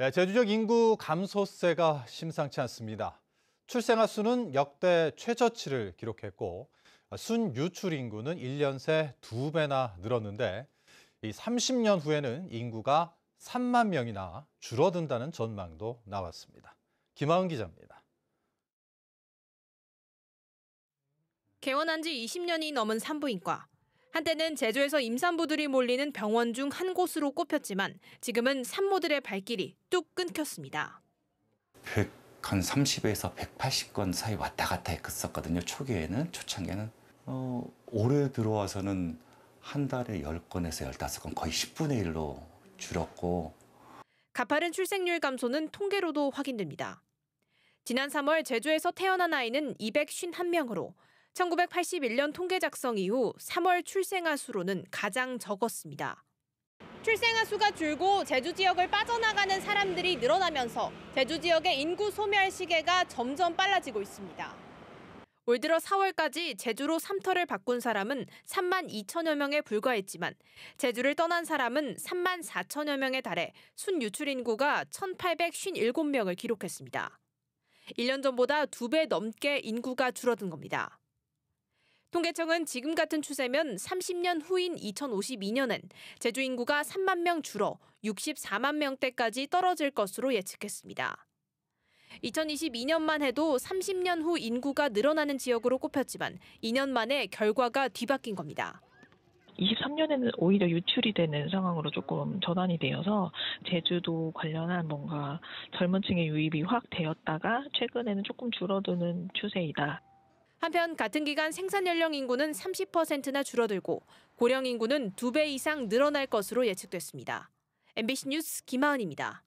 네, 제주적 인구 감소세가 심상치 않습니다. 출생아 수는 역대 최저치를 기록했고 순유출 인구는 1년 새 2배나 늘었는데 이 30년 후에는 인구가 3만 명이나 줄어든다는 전망도 나왔습니다. 김하은 기자입니다. 개원한 지 20년이 넘은 산부인과. 한때는 제주에서 임산부들이 몰리는 병원 중 한 곳으로 꼽혔지만 지금은 산모들의 발길이 뚝 끊겼습니다. 100한 30에서 180건 사이 왔다 갔다 했었거든요. 초기에는 초창기에는 어, 올해 들어와서는 한 달에 10건에서 15건 거의 10분의 1로 줄었고 가파른 출생률 감소는 통계로도 확인됩니다. 지난 3월 제주에서 태어난 아이는 251명으로 1981년 통계 작성 이후 3월 출생아 수로는 가장 적었습니다. 출생아 수가 줄고 제주 지역을 빠져나가는 사람들이 늘어나면서 제주 지역의 인구 소멸 시계가 점점 빨라지고 있습니다. 올 들어 4월까지 제주로 삼터를 바꾼 사람은 3만 2천여 명에 불과했지만 제주를 떠난 사람은 3만 4천여 명에 달해 순유출 인구가 1,857명을 기록했습니다. 1년 전보다 2배 넘게 인구가 줄어든 겁니다. 통계청은 지금 같은 추세면 30년 후인 2052년엔 제주 인구가 3만 명 줄어 64만 명대까지 떨어질 것으로 예측했습니다. 2022년만 해도 30년 후 인구가 늘어나는 지역으로 꼽혔지만 2년 만에 결과가 뒤바뀐 겁니다. 23년에는 오히려 유출이 되는 상황으로 조금 전환이 되어서 제주도 관련한 뭔가 젊은 층의 유입이 확 되었다가 최근에는 조금 줄어드는 추세이다. 한편 같은 기간 생산 연령 인구는 30%나 줄어들고 고령 인구는 2배 이상 늘어날 것으로 예측됐습니다. MBC 뉴스 김하은입니다.